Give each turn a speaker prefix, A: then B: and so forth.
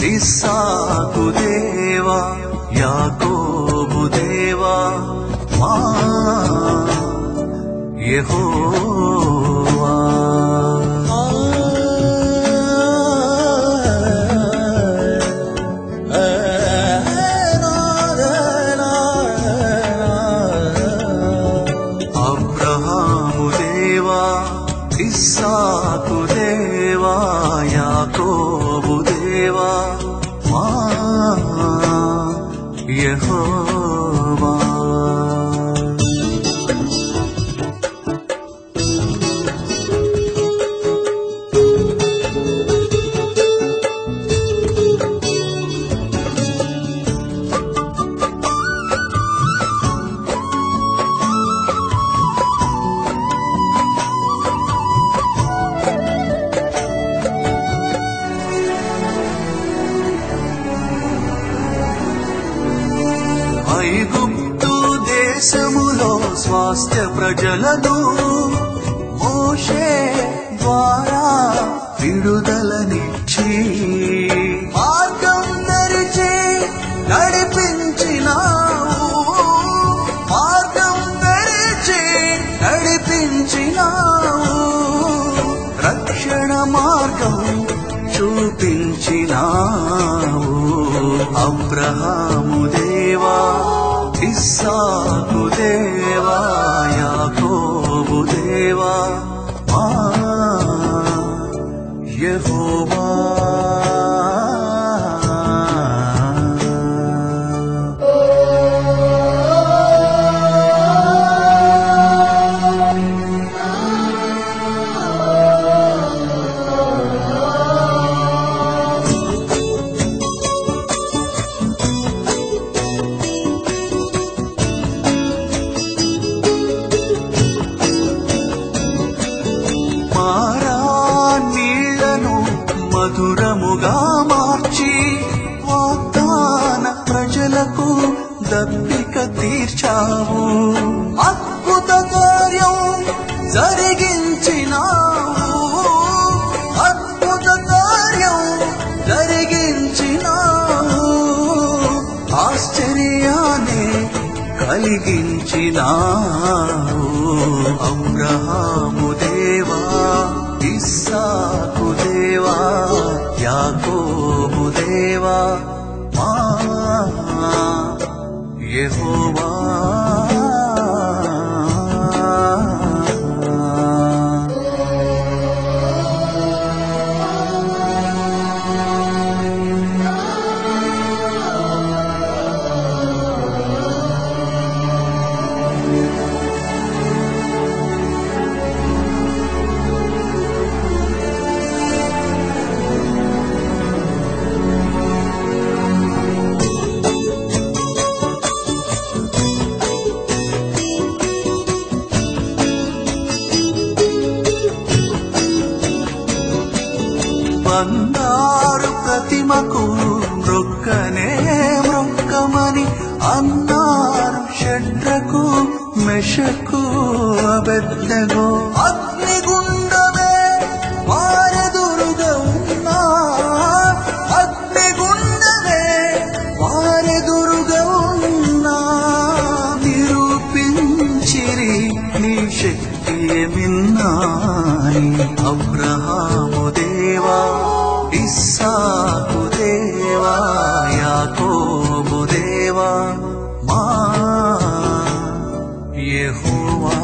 A: तिस्सा कुदेवा या को भुदेवा यो वा अग्रहादेवास्सातुवा याको 最后。ఐగుప్తు దేశములో స్వాస్థ్య ప్రజలను మోషే ద్వారా విడుదలనిచ్చి మార్గం నరిచి నడిపించినావు. మార్గం నరిచి నడిపించినావు. రక్షణ మార్గం చూపించినావు. అబ్రహా ఇస్సాకు మధురముగా మార్చి వాగ్దాన ప్రజలకు దప్పిక తీర్చావు. అద్భుత కార్యం జరిగించినావు. అద్భుత కార్యం జరిగించినావు. ఆశ్చర్యాన్ని కలిగించినావు. అమ్రహాము దేవా ఇస్సాకు దేవా యాకోబు దేవా మా యెహోవా బంగారు ప్రతిమకు మృక్కనే మృక్కమని అన్నారు షడ్రకు మెషకు అబెద్దగో అగ్నిగుండమే వారెదురుగా ఉన్నా అగ్నిగుండమే వారెదురుగా ఉన్నా నిరూపించిరి నీ శక్తి మిన్నాని అబ్రహా. ಇಸ್ಸಾಕುದೇವಾ ಯಾಕೋಬುದೇವಾ ಮಾ ಯೆಹೋವಾ